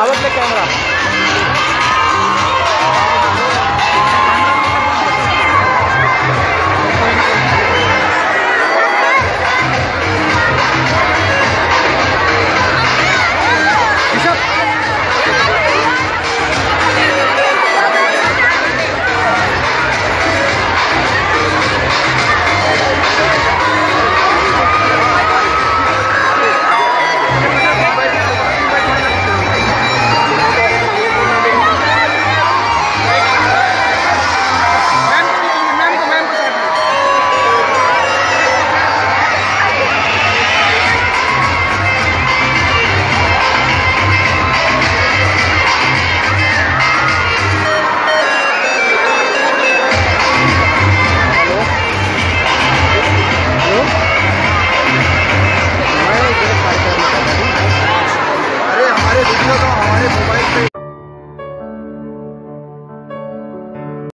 दावत में कैमरा।